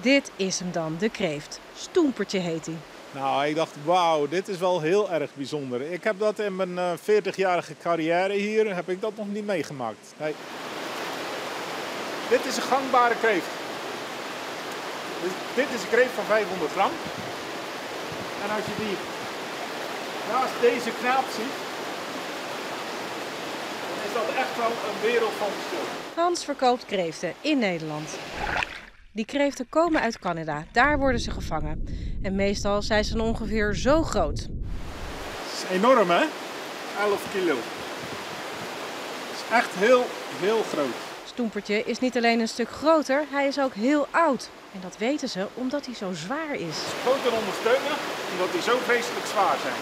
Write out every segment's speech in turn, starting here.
Dit is hem dan, de kreeft. Stoempertje heet hij. Nou, ik dacht, wauw, dit is wel heel erg bijzonder. Ik heb dat in mijn uh, 40-jarige carrière hier, heb ik dat nog niet meegemaakt. Nee. Dit is een gangbare kreeft. Dus dit is een kreeft van 500 gram. En als je die naast deze knaap ziet, dan is dat echt wel een wereld van verschil. Hans verkoopt kreeften in Nederland. Die kreeften komen uit Canada. Daar worden ze gevangen. En meestal zijn ze ongeveer zo groot. Dat is enorm, hè? 11 kilo. Dat is echt heel, heel groot. Stoempertje is niet alleen een stuk groter, hij is ook heel oud. En dat weten ze omdat hij zo zwaar is. Groter ondersteunen, omdat die zo vreselijk zwaar zijn.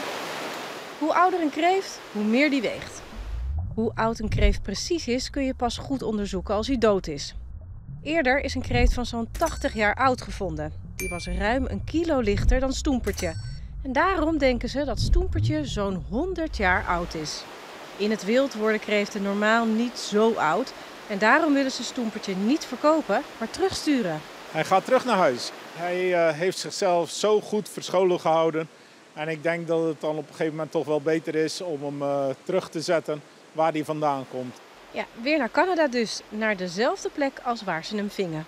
Hoe ouder een kreeft, hoe meer die weegt. Hoe oud een kreeft precies is, kun je pas goed onderzoeken als hij dood is. Eerder is een kreeft van zo'n 80 jaar oud gevonden. Die was ruim een kilo lichter dan Stoempertje. En daarom denken ze dat Stoempertje zo'n 100 jaar oud is. In het wild worden kreeften normaal niet zo oud. En daarom willen ze Stoempertje niet verkopen, maar terugsturen. Hij gaat terug naar huis. Hij uh, heeft zichzelf zo goed verscholen gehouden. En ik denk dat het dan op een gegeven moment toch wel beter is om hem uh, terug te zetten waar hij vandaan komt. Ja, weer naar Canada dus, naar dezelfde plek als waar ze hem vingen.